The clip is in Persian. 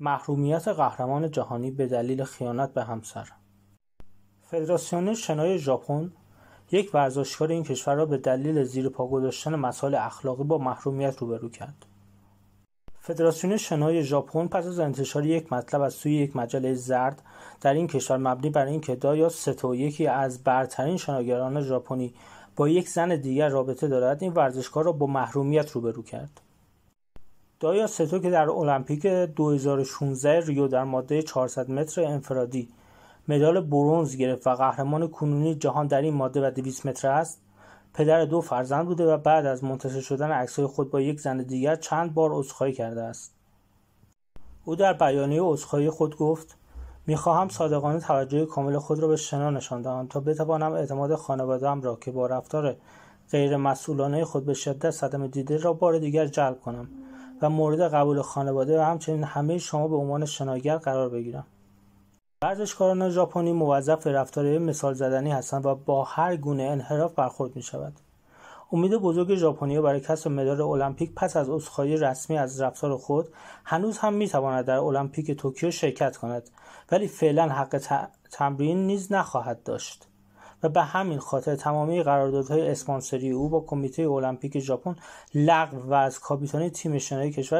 محرومیت قهرمان جهانی به دلیل خیانت به همسر فدراسیون شنای ژاپن یک ورزشکار این کشور را به دلیل زیر پا گذاشتن مسائل اخلاقی با محرومیت روبرو کرد. فدراسیون شنای ژاپن پس از انتشار یک مطلب از سوی یک مجله زرد در این کشور مبنی بر اینکه دایا ستو یکی از برترین شناگران ژاپنی با یک زن دیگر رابطه دارد این ورزشکار را با محرومیت روبرو کرد. دایا ستو که در المپیک 2016 ریو در ماده 400 متر انفرادی مدال برنز گرفت و قهرمان کنونی جهان در این ماده و 200 متر است. پدر دو فرزند بوده و بعد از منتشر شدن عکسهای خود با یک زن دیگر چند بار عذرخواهی کرده است. او در بیانیه عذرخواهی خود گفت می‌خواهم صادقانه توجه کامل خود را به شنا نشان دهم تا بتوانم اعتماد خانوادهام را که با رفتار غیر مسئولانه خود به شدت صدمه دیده را بار دیگر جلب کنم. و مورد قبول خانواده و همچنین همه شما به عنوان شناگر قرار بگیرم ورزشکاران ژاپنی موظف به رفتارهای مثال زدنی هستند و با هر گونه انحراف برخورد می شود. امید بزرگ ژاپنیا برای کسب مدال المپیک پس از عذرخواهی رسمی از رفتار خود هنوز هم می‌تواند در المپیک توکیو شرکت کند ولی فعلا حق تمرین نیز نخواهد داشت و به همین خاطر تمامی قراردادهای اسپانسری او با کمیته المپیک ژاپن لغو و از کاپیتانی تیم شنای کشور